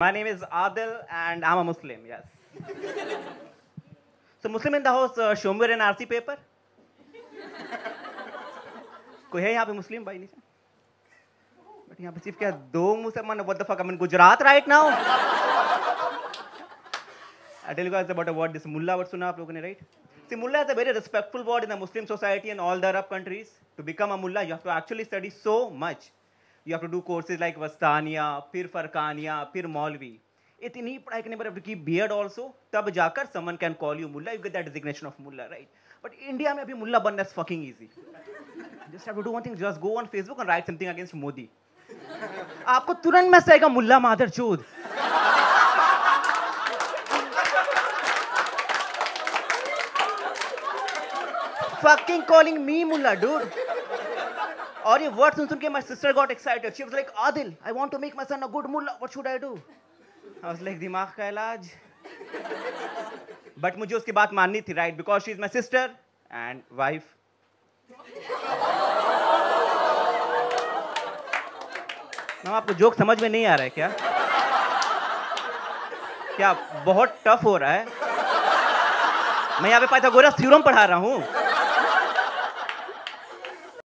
My name is Adil and I'm a Muslim, yes. so Muslim in the house, uh, show me an RC paper. कोई है यहाँ पे मुस्लिम भाई नीचे but यहाँ पे सिर्फ़ क्या दो मुसलमान what the fuck I in Gujarat right now I tell you guys about a word this mullah word सुना आप लोगों ने right? See mullah is a very respectful word in the Muslim society and all the Arab countries. To become a mullah you have to actually study so much. You have to do courses like वस्तानिया फिर फरकानिया फिर मौलवी इतनी पढ़ाई करने पर की B Ed also तब जाकर someone can call you mullah you get the designation of mullah right but India में अभी मुल्ला बनना fucking easy just have to do one thing just go on Facebook and write something against Modi आपको तुरंत message आएगा मुल्ला माधर चूद fucking calling me mullah dude और ये word सुन के my sister got excited she was like Adil I want to make my son a good mood what should I do I was like दिमाग का इलाज but मुझे उसकी बात माननी थी right because she is my sister and wife ma'am आपको joke समझ में नहीं आ रहा है क्या? क्या बहुत टफ हो रहा है? मैं यहाँ पे पाइथागोरस थ्योरम पढ़ा रहा हूँ।